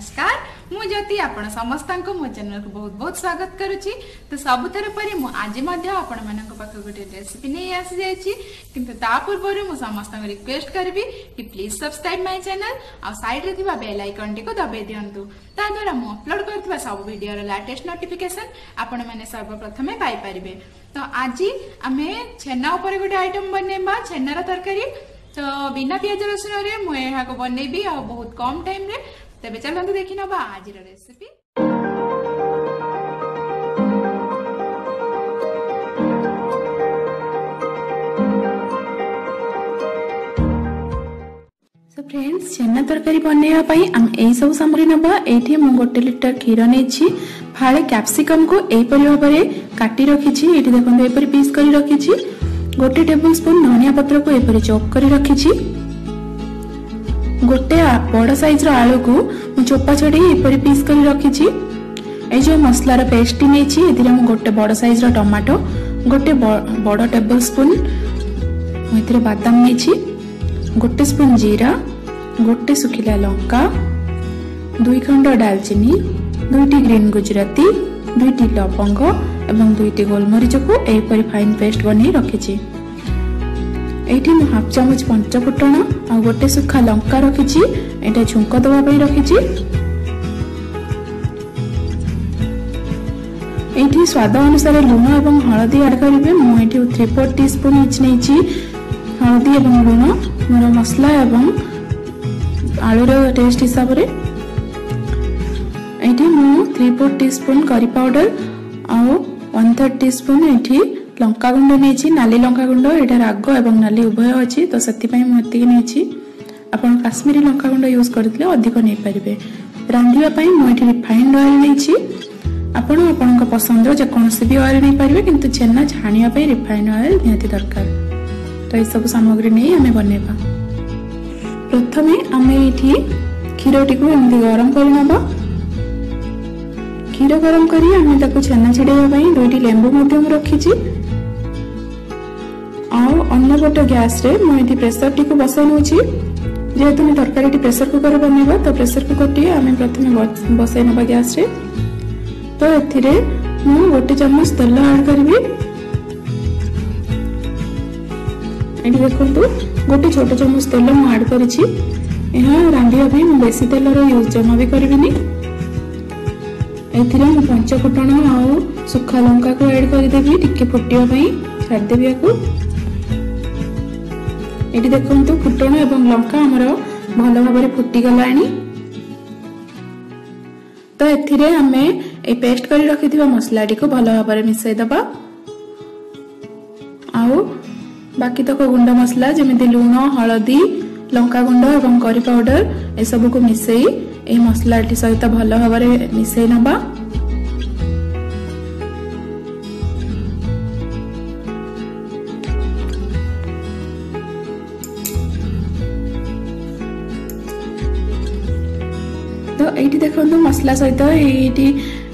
ନମସ୍କାର ମୁଁ ଜ୍ୟୋତି ଆପଣ ସମସ୍ତଙ୍କୁ ମୋ ଚ୍ୟାନେଲକୁ ବହୁତ ବହୁତ ସ୍ୱାଗତ କରୁଛି ତ ସବୁଥର ପରି ମୁଁ ଆଜି ମଧ୍ୟ ଆପଣମାନଙ୍କ ପାଖକୁ ଗୋଟେ ରେସିପି ନେଇ ଆସିଯାଇଛି କିନ୍ତୁ ତା ପୂର୍ବରୁ ମୁଁ ସମସ୍ତଙ୍କୁ ରିକ୍ୱେଷ୍ଟ କରିବି କି ପ୍ଲିଜ୍ ସବସ୍କ୍ରାଇବ୍ ମାଇ ଚ୍ୟାନେଲ ଆଉ ସାଇଡ୍ରେ ଥିବା ବେଲ୍ ଆଇକନ୍ଟିକୁ ଦବାଇ ଦିଅନ୍ତୁ ତାଦ୍ୱାରା ମୁଁ ଅପଲୋଡ଼ କରିଥିବା ସବୁ ଭିଡ଼ିଓର ଲାଟେଷ୍ଟ ନୋଟିଫିକେସନ୍ ଆପଣମାନେ ସର୍ବପ୍ରଥମେ ପାଇପାରିବେ ତ ଆଜି ଆମେ ଛେନା ଉପରେ ଗୋଟେ ଆଇଟମ୍ ବନେଇବା ଛେନାର ତରକାରୀ ତ ବିନା ପିଆଜ ରସୁଣରେ ମୁଁ ଏହାକୁ ବନେଇବି ଆଉ ବହୁତ କମ୍ ଟାଇମ୍ରେ তবে চলুন তো দেখি ଦେଖିନେବା ଆଜିର রেসিপি ফ্রেন্ডস ছেনা তরকারি বনাইবা পাই আমি এই সব সামগ্রী নেবা এইটি মু গোটে লিটর ক্ষীর নেছি ফাড়ে ক্যাপসিকম কু এইপরি ভাবে কাটি রাখিছি এটি দেখুন এইপরি পিস করে রাখিছি গোটে টেবিল স্পুন ধনিয়া পত্রকু এইপরি চপ করে রাখিছি ଗୋଟେ ବଡ଼ ସାଇଜ୍ର ଆଳୁକୁ ମୁଁ ଚୋପା ଛଡ଼େଇ ଏପରି ପିସ୍ କରି ରଖିଛି ଏଇ ଯେଉଁ ମସଲାର ପେଷ୍ଟଟି ନେଇଛି ଏଥିରେ ମୁଁ ଗୋଟେ ବଡ଼ ସାଇଜ୍ର ଟମାଟୋ ଗୋଟେ ବଡ଼ ଟେବଲ୍ ସ୍ପୁନ୍ ମୁଁ ଏଥିରେ ବାଦାମ ନେଇଛି ଗୋଟେ ସ୍ପୁନ୍ ଜିରା ଗୋଟେ ଶୁଖିଲା ଲଙ୍କା ଦୁଇ ଖଣ୍ଡ ଡାଲଚିନି ଦୁଇଟି ଗ୍ରୀନ୍ ଗୁଜୁରାତି ଦୁଇଟି ଲବଙ୍ଗ ଏବଂ ଦୁଇଟି ଗୋଲମରିଚକୁ ଏହିପରି ଫାଇନ୍ ପେଷ୍ଟ ବନେଇ ରଖିଛି ଏଇଠି ମୁଁ ହାଫ୍ ଚାମଚ ପଞ୍ଚ ଫୁଟଣ ଆଉ ଗୋଟେ ଶୁଖା ଲଙ୍କା ରଖିଛି ଏଇଟା ଝୁଙ୍କ ଦେବା ପାଇଁ ରଖିଛି ଏଇଠି ସ୍ୱାଦ ଅନୁସାରେ ଲୁଣ ଏବଂ ହଳଦୀ ଆଡ଼ କରିବେ ମୁଁ ଏଇଠି three four teaspoon each ନେଇଛି ହଳଦୀ ଏବଂ ଲୁଣ ମୋର ମସଲା ଏବଂ ଆଳୁର ଟେଷ୍ଟ ହିସାବରେ ଏଇଠି ମୁଁ ଥ୍ରୀ ଫୋର୍ ଟି ସ୍ପୁନ୍ କରି ପାଉଡ଼ର ଆଉ ୱାନ୍ ଥାର୍ଡ଼ ଟି ସ୍ପୁନ୍ ଏଇଠି লঙ্কা গুণ্ড নেছি নালি লঙ্কা গুণ্ড এটা রাগ এবং নালি উভয় অছি তো সেপাই মু এতিকি নেছি আপনার কাশ্মীরি লঙ্কা গুণ্ড ইউজ করলে অধিক নেইপারে রাঁধা মু এটি রিফাইন্ড অয়েল নেছি ଆପଣ ଆପଣଙ୍କ ପସନ୍ଦର ଯେକୌଣସି ବି ଅଏଲ୍ ନେଇପାରିବେ କିନ୍ତୁ ଛେନା ଛାଣିବା ପାଇଁ ରିଫାଇନ୍ ଅଏଲ୍ ନିହାତି ଦରକାର ତ ଏସବୁ ସାମଗ୍ରୀ ନେଇ ଆମେ ବନେଇବା ପ୍ରଥମେ ଆମେ ଏଠି କ୍ଷୀରଟିକୁ ଏମିତି ଗରମ କରିନେବା କ୍ଷୀର ଗରମ କରି ଆମେ ତାକୁ ଛେନା ଛିଡ଼େଇବା ପାଇଁ ଦୁଇଟି ଲେମ୍ବୁ ମଧ୍ୟ ମୁଁ ରଖିଛି ଅନ୍ୟ ଗୋଟେ ଗ୍ୟାସ୍ରେ ମୁଁ ଏଠି ପ୍ରେସର ଟିକୁ ବସାଇ ନେଉଛି ଯେହେତୁ ମୁଁ ତରକାରୀଟି ପ୍ରେସର କୁକର ବନେଇବା ତ ପ୍ରେସର କୁକରଟି ଆମେ ପ୍ରଥମେ ବସାଇ ନେବା ଗ୍ୟାସ୍ରେ ତ ଏଥିରେ ମୁଁ ଗୋଟେ ଚାମଚ ତେଲ ଆଡ଼ କରିବି ଏଠି ଦେଖନ୍ତୁ ଗୋଟେ ଛୋଟ ଚାମଚ ତେଲ ମୁଁ ଆଡ଼ କରିଛି ଏହା ରାନ୍ଧିବା ପାଇଁ ମୁଁ ବେଶୀ ତେଲର ୟୁଜ୍ ଜମା ବି କରିବିନି ଏଥିରେ ମୁଁ ପଞ୍ଚ ଫୁଟଣ ଆଉ ଶୁଖା ଲଙ୍କାକୁ ଆଡ଼୍ କରିଦେବି ଟିକେ ଫୁଟିବା ପାଇଁ ଛାଡ଼ିଦେବି ୟାକୁ এটি দেখন্তু ফুটন এবং লঙ্কা আমার ভাল ভাবে ফুটি ফুটিগলাণি তো এথিরে আমি এই পেস্ট করে রাখিথিবা মশলাটি ভাল ভাবে মিশাই দেবা আউ বাকি তক গুন্ড মশলা যেমিতি লুণ হলদি লঙ্কা গুন্ড এবং করি পাউডর এসবু মিশাই এই মশলাটি সহ ভাল ভাবে মিশাই নেবা ଦେଖନ୍ତୁ ମସଲା ସହିତ ଏଇଠି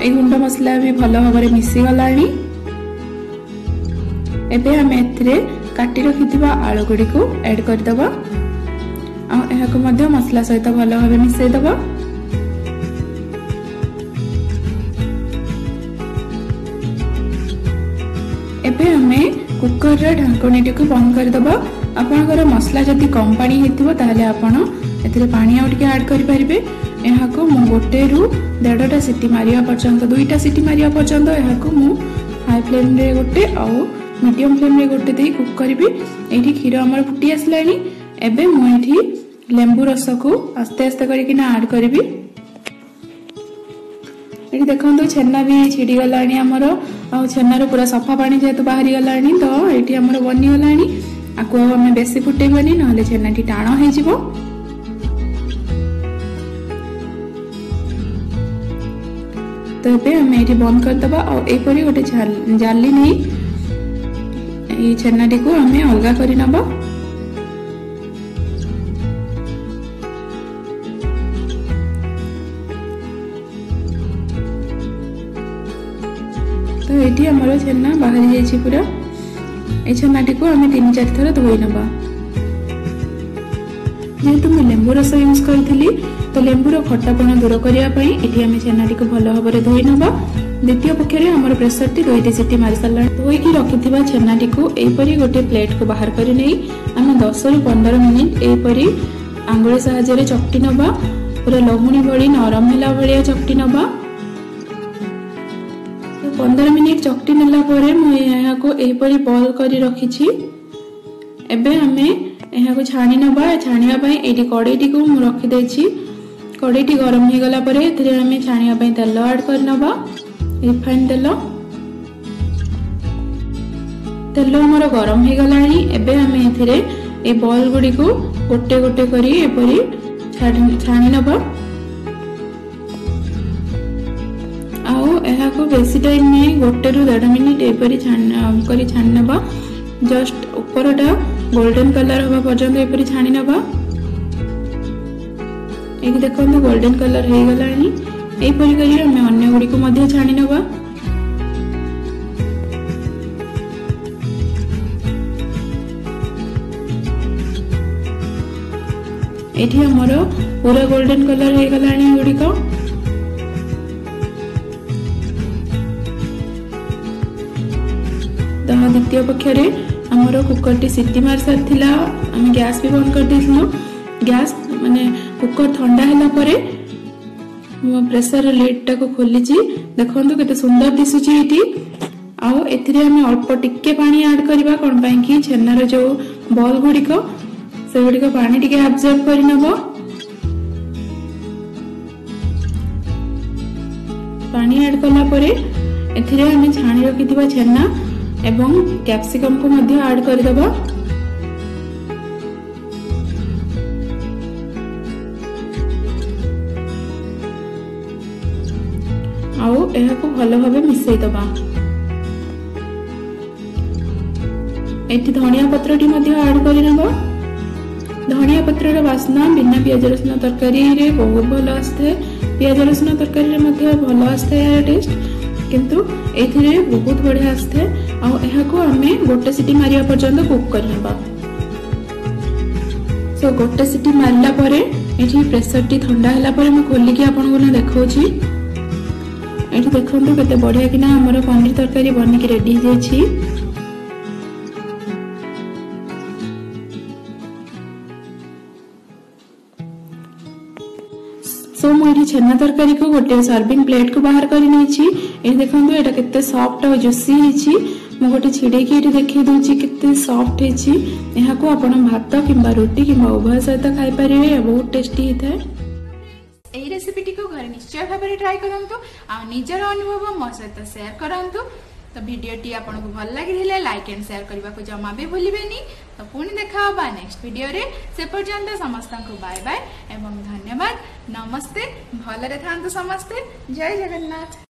ଏଇ ଗୁଣ୍ଡ ମସଲା ବି ଭଲ ଭାବରେ ମିଶିଗଲାଣି ଏବେ ଆମେ ଏଥିରେ କାଟି ରଖିଥିବା ଆଳୁ ଗୁଡ଼ିକୁ ଆଡ଼୍ କରିଦେବା ଆଉ ଏହାକୁ ମଧ୍ୟ ମସଲା ସହିତ ଭଲ ଭାବେ ମିଶାଇଦେବା ଏବେ ଆମେ କୁକରର ଢାଙ୍କୁଣୀଟିକୁ ବନ୍ଦ କରିଦେବା ଆପଣଙ୍କର ମସଲା ଯଦି କମ୍ ପାଣି ହେଇଥିବ ତାହେଲେ ଆପଣ ଏଥିରେ ପାଣି ଆଉ ଟିକେ ଆଡ଼୍ କରିପାରିବେ ଏହାକୁ ମୁଁ ଗୋଟେରୁ ଦେଢ଼ଟା ସିଟି ମାରିବା ପର୍ଯ୍ୟନ୍ତ ଦୁଇଟା ସିଟି ମାରିବା ପର୍ଯ୍ୟନ୍ତ ଏହାକୁ ମୁଁ ହାଇ ଫ୍ଲେମ୍ରେ ଗୋଟେ ଆଉ ମିଡ଼ିୟମ୍ ଫ୍ଲେମ୍ରେ ଗୋଟେ ଦେଇ କୁକ୍ କରିବି ଏଇଠି କ୍ଷୀର ଆମର ଫୁଟି ଆସିଲାଣି ଏବେ ମୁଁ ଏଇଠି ଲେମ୍ବୁ ରସକୁ ଆସ୍ତେ ଆସ୍ତେ କରିକିନା ଆଡ଼୍ କରିବି ଏଠି ଦେଖନ୍ତୁ ଛେନା ବି ଛିଡ଼ିଗଲାଣି ଆମର ଆଉ ଛେନାରୁ ପୁରା ସଫା ପାଣି ଯେହେତୁ ବାହାରିଗଲାଣି ତ ଏଇଠି ଆମର ବନିଗଲାଣି ଆକୁ ଆଉ ଆମେ ବେଶୀ ଫୁଟେଇବନି ନହେଲେ ଛେନାଟି ଟାଣ ହେଇଯିବ करते हुए हमें ये बंद करदे आउ यहपरी गोटे जाली नहीं छेनाटी को आम अलग करवा তো এটি আমার ছেনা বাহারি যাইছি পুরা এই ছেনাটি আমি তিন চার থর ধোই নেবা যেহেতু ମୁଁ ଲେମ୍ବୁ ରସ ୟୁଜ୍ କରିଥିଲି ତ ଲେମ୍ବୁର ଖଟାପଣ ଦୂର କରିବା ପାଇଁ ଏଠି ଆମେ ଛେନାଟିକୁ ଭଲ ଭାବରେ ଧୋଇ ନେବା ଦ୍ୱିତୀୟ ପକ୍ଷରେ ଆମର ପ୍ରେସରଟି ଦୁଇଟି ସିଟି ମାରିସାରିଲାଣି ଧୋଇକି ରଖିଥିବା ଛେନାଟିକୁ ଏହିପରି ଗୋଟିଏ ପ୍ଲେଟ୍କୁ ବାହାର କରି ନେଇ ଆମେ ଦଶରୁ ପନ୍ଦର ମିନିଟ୍ ଏହିପରି ଆଙ୍ଗୁଳି ସାହାଯ୍ୟରେ ଚକଟି ନେବା ପୁରା ଲହୁଣୀ ଭଳି ନରମ ହେଲା ଭଳିଆ ଚକଟି ନେବା ପନ୍ଦର ମିନିଟ୍ ଚକଟି ନେଲା ପରେ ମୁଁ ଏହାକୁ ଏହିପରି ବଲ୍ କରି ରଖିଛି ଏବେ ଆମେ ଏହାକୁ ଛାଣି ନେବା ଛାଣିବା ପାଇଁ ଏଇଠି କଡ଼େଇଟିକୁ ମୁଁ ରଖିଦେଇଛି କଡ଼େଇଟି ଗରମ ହୋଇଗଲା ପରେ ଏଥିରେ ଆମେ ଛାଣିବା ପାଇଁ ତେଲ ଆଡ଼୍ କରିନେବା ରିଫାଇନ୍ ତେଲ ତେଲ ଆମର ଗରମ ହୋଇଗଲାଣି ଏବେ ଆମେ ଏଥିରେ ଏ ବଲ୍ ଗୁଡ଼ିକୁ ଗୋଟେ ଗୋଟେ କରି ଏପରି ଛାଣି ନେବା ଆଉ ଏହାକୁ ବେଶୀ ଟାଇମ୍ ନାହିଁ ଗୋଟେରୁ ଦେଢ଼ ମିନିଟ୍ ଏପରି କରି ଛାଣି ନେବା ଜଷ୍ଟ ଉପରଟା গোল্ডেন কলর হওয়া পর্যন্ত এপরি ছানি নেবা এই দেখুন গোল্ডেন কলর হয়ে গলা এইপরি করি আমি অন্য গুড়ি ছানি নেবা ଏଠି ଆମର ପୁରା ଗୋଲ୍ଡେନ୍ କଲର୍ ହେଇଗଲାଣି ଏଗୁଡ଼ିକ ତାହା ଦ୍ୱିତୀୟ ପକ୍ଷରେ ଆମର କୁକର୍ଟି ସିଟି ମାରି ସାରିଥିଲା ଆମେ ଗ୍ୟାସ୍ ବି ବନ୍ଦ କରିଦେଇଥିଲୁ ଗ୍ୟାସ୍ ମାନେ କୁକର୍ ଥଣ୍ଡା ହେଲା ପରେ ମୁଁ ପ୍ରେସର ଲିଡ଼୍ଟାକୁ ଖୋଲିଛି ଦେଖନ୍ତୁ କେତେ ସୁନ୍ଦର ଦିଶୁଛି ଏଇଠି ଆଉ ଏଥିରେ ଆମେ ଅଳ୍ପ ଟିକେ ପାଣି ଆଡ୍ କରିବା କ'ଣ ପାଇଁ କି ଛେନାର ଯେଉଁ ବଲ୍ ଗୁଡ଼ିକ ସେଗୁଡ଼ିକ ପାଣି ଟିକେ ଆବଜର୍ଭ କରିନେବ ପାଣି ଆଡ୍ କଲା ପରେ ଏଥିରେ ଆମେ ଛାଣି ରଖିଥିବା ଛେନା एवं कैप्सिकम को मध्य ऐड कर दबा आओ यह को भलो भाबे मिसई दबा एति धनिया पत्र टी मध्य ऐड कर दबा धनिया पत्र रे वासना बिना प्याज रसना तरकारी रे बहुत भलो आस्ते प्याज रसना तरकारी रे मध्य भलो आस्ते टेस्ट କିନ୍ତୁ ଏଥିରେ ବହୁତ ବଢ଼ିଆ ଆସିଥାଏ ଆଉ ଏହାକୁ ଆମେ ଗୋଟେ ସିଟି ମାରିବା ପର୍ଯ୍ୟନ୍ତ କୁକ୍ କରିନେବା ସୋ ଗୋଟେ ସିଟି ମାରିଲା ପରେ ଏଠି ପ୍ରେସରଟି ଥଣ୍ଡା ହେଲା ପରେ ମୁଁ ଖୋଲିକି ଆପଣଙ୍କୁ ନା ଦେଖାଉଛି ଏଠି ଦେଖନ୍ତୁ କେତେ ବଢ଼ିଆ କିନା ଆମର ପନିର ତରକାରୀ ବନିକି ରେଡ଼ି ହେଇଯାଇଛି ଏଠି ଛେନା ତରକାରୀକୁ ଗୋଟିଏ ସର୍ଭିଂ ପ୍ଲେଟ୍କୁ ବାହାର କରିନେଇଛି ନେଇଛି ଦେଖନ୍ତୁ ଏଇଟା କେତେ ସଫ୍ଟ ଆଉ ଜୁସି ହେଇଛି ମୁଁ ଗୋଟେ ଛିଡ଼େଇକି ଏଠି ଦେଖେଇ ଦେଉଛି କେତେ ସଫ୍ଟ ହେଇଛି ଏହାକୁ ଆପଣ ଭାତ କିମ୍ବା ରୁଟି କିମ୍ବା ଉଭୟ ସହିତ ଖାଇପାରିବେ ବହୁତ ଟେଷ୍ଟି ହେଇଥାଏ ଏହି ରେସିପିଟିକୁ ଘରେ ନିଶ୍ଚୟ ଭାବରେ ଟ୍ରାଏ କରନ୍ତୁ ଆଉ ନିଜର ଅନୁଭବ ମୋ ସହିତ ସେୟାର କରନ୍ତୁ তো ভিডিওটি আপনার ভাল লাগিলে লাইক এন্ড সেয়ার করা জমা বি ভুলবেনি তো পুঁ দেখা হবা নেক্সট ভিডিওরে সে পর্যন্ত সমস্ত বাই বাই এবং ধন্যবাদ নমস্তে ভালরে থাকে সমস্তে জয় জগন্নাথ